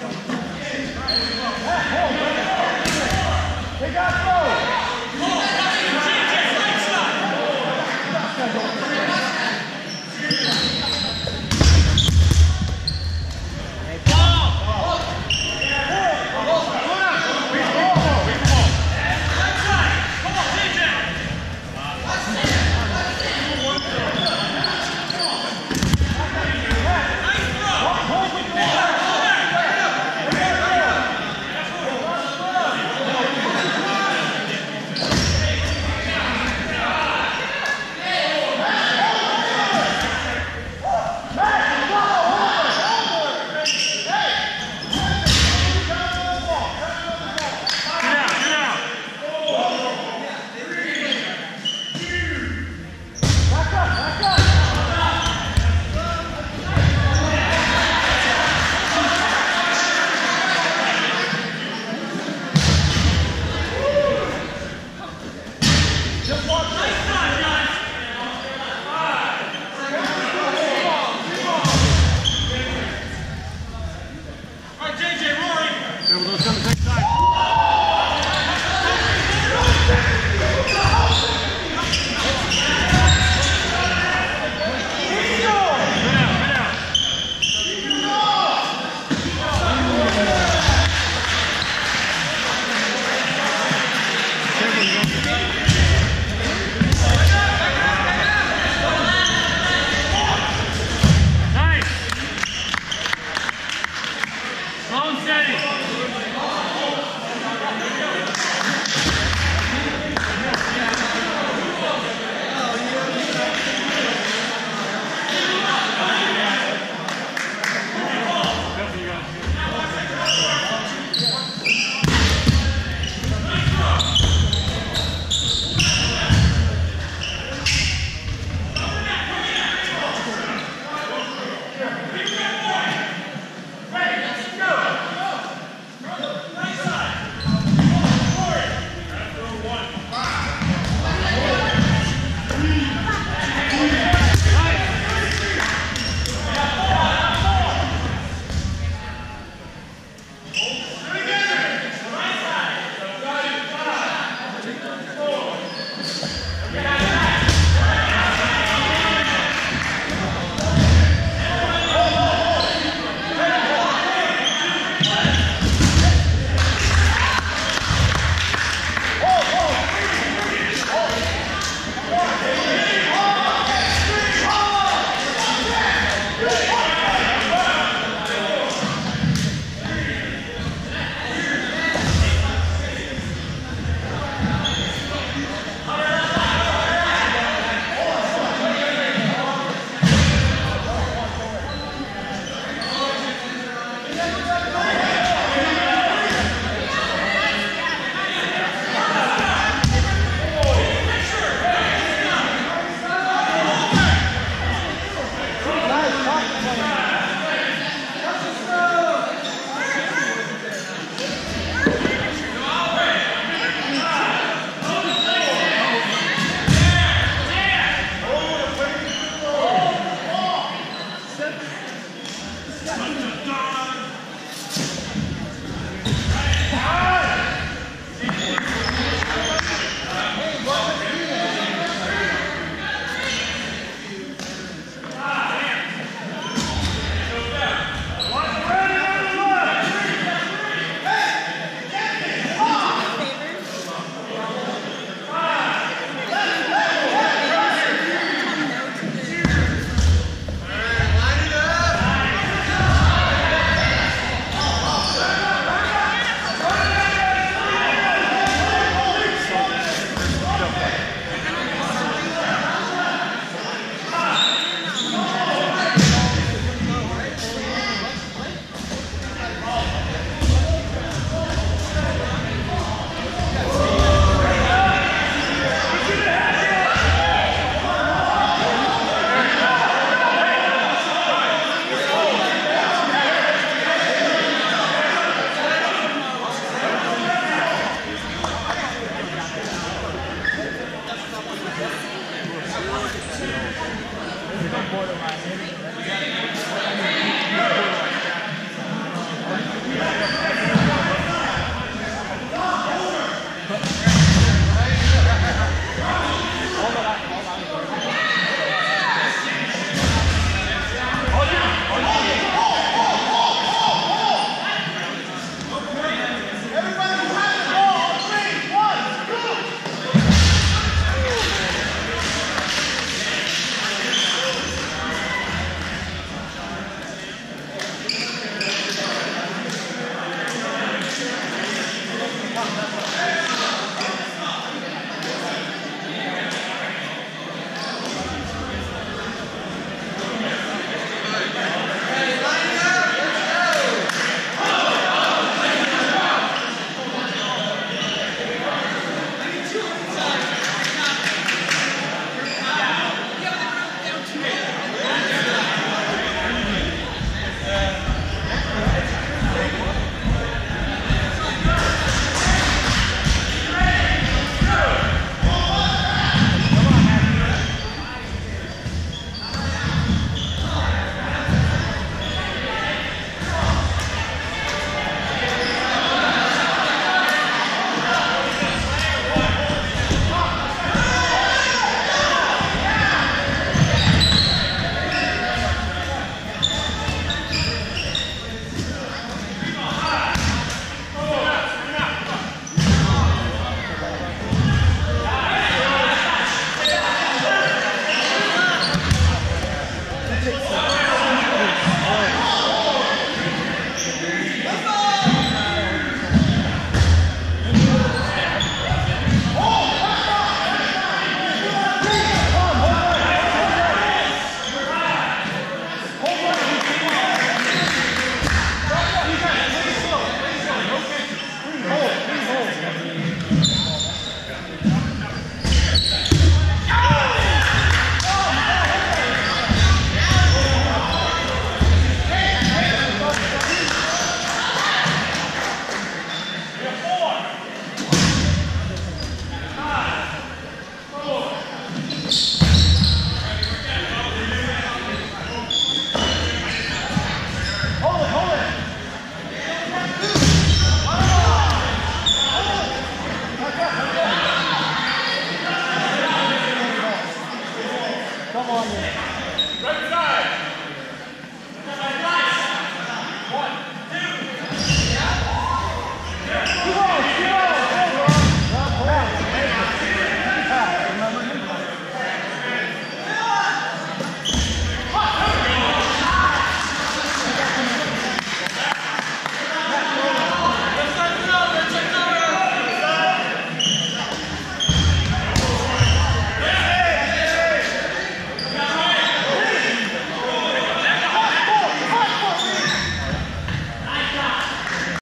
Gracias.